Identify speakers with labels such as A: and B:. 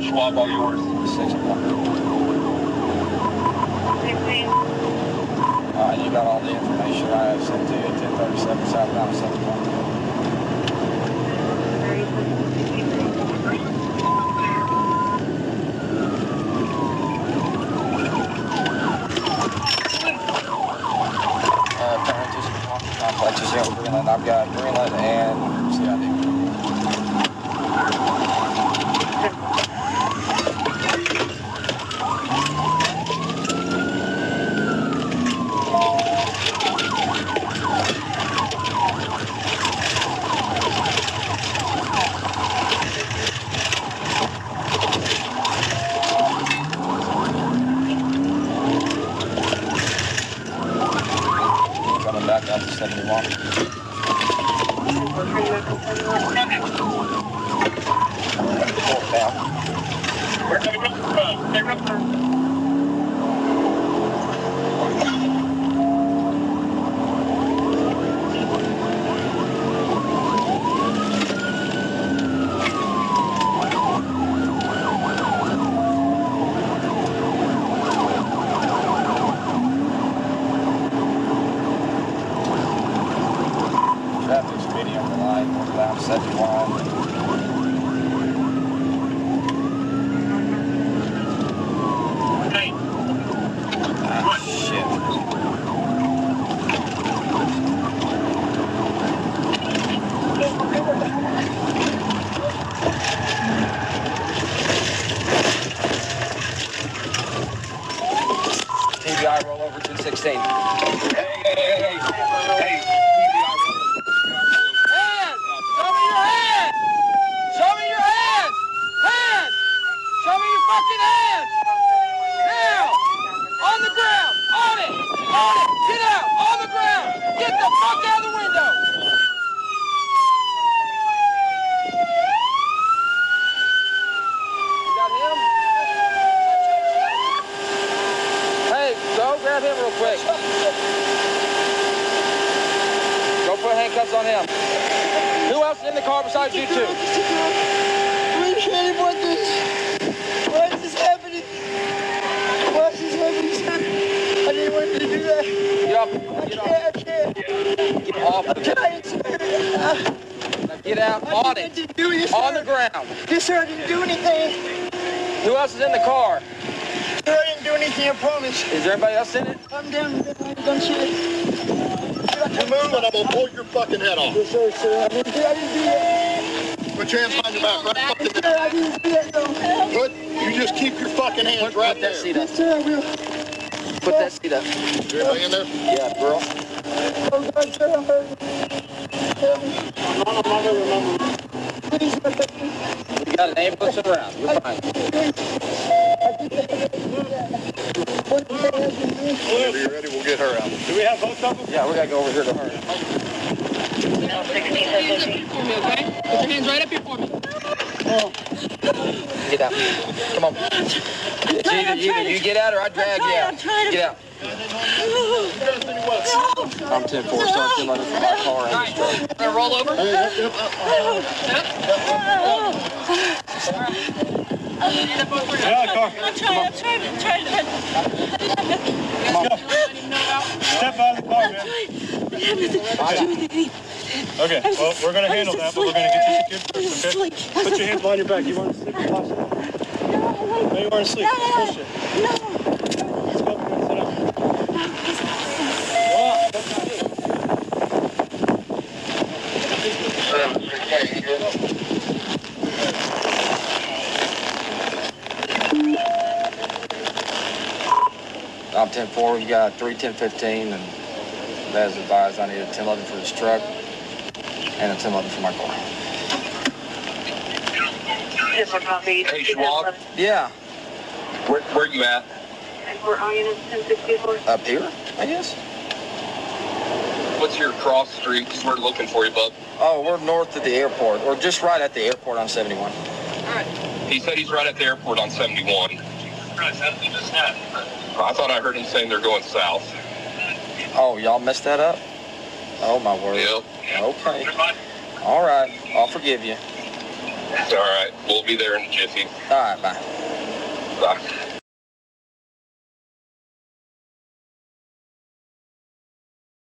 A: 10, Schwab, all yours.
B: 6. All right, you got all the information I have sent to you at 1037 southbound 71. Uh, here in Greenland. I've got Greenland and CID. Coming back out to 71. Fourth down. Traffic's medium to light, northbound 71. Ah, shit. TBI roll over 216. Hey, hey, hey, hey, hey. TBI
C: Hands! Show me your hands! Show me your hands! Hands! Show me your fucking hands! Now! On the ground! On it! On it! Get out! On the ground! Get the fuck out of the window! You got him? Hey, go grab him real quick. Go put handcuffs on him. Who else is in the car besides you two?
D: We can't what this. Why is this happening? Why is this happening, sir? I didn't want you to do that.
C: Get up. Get off.
D: can't, I can't.
C: Get off.
D: I'm sir.
C: Uh, now get out on it.
D: do it,
C: On the ground.
D: Yes, sir, I didn't do anything.
C: Who else is in the car?
D: Sir, I didn't do anything, I promise.
C: Is there anybody else in it?
D: I'm down with it. I've done shit.
E: You move and I'm gonna pull your fucking head off.
D: Yes, sir, sir. I didn't do, I didn't do that.
E: Put your hands behind your back, right fucking
D: Sir, I didn't do that, though.
E: Put, you just keep your fucking hands
C: Put,
E: right
C: put
E: there.
C: that seat up.
D: Yes, sir, I will.
C: Put that seat up.
E: Is anybody in there?
C: Yeah, girl.
D: Oh, God, sir, I'm hurting. Help me. Please, sir, thank you.
C: You got an ambulance around. You're fine.
E: We'll get her out.
A: Do we have both of them?
C: Yeah, we gotta go over here to her.
F: right.
C: Come on. It's either, either you get out or I drag you out. Get out. I'm 10 4, start 10 11 from my car just drag.
F: Gonna roll over.
A: Get out of the car.
F: I'm trying, I'm trying, I'm trying to.
A: Step out of the car, man. Okay, well, we're gonna handle that, but we're gonna get you secured first, okay? Put your hands behind your back. You weren't asleep in the hospital. No, you weren't asleep. Bullshit. Let's go. Sit down. Go on. Go down.
B: I'm 10 4, you got 3 10 15, and that is advised, I need a 10 11 for this truck and a 10 11 for my car.
A: Hey, Schwab,
B: Yeah,
A: where, where you at?
G: We're on unit 1064.
B: up here, I guess.
A: What's your cross street? 'Cause we're looking for you, bub.
B: Oh, we're north of the airport. We're just right at the airport on 71. All right.
A: He said he's right at the airport on 71. I thought I heard him saying they're going south.
B: Oh, y'all messed that up? Oh, my word.
A: Yep.
B: Okay. All right, I'll forgive you.
A: All right. We'll be there in a jiffy.
C: All right, bye.
A: Bye.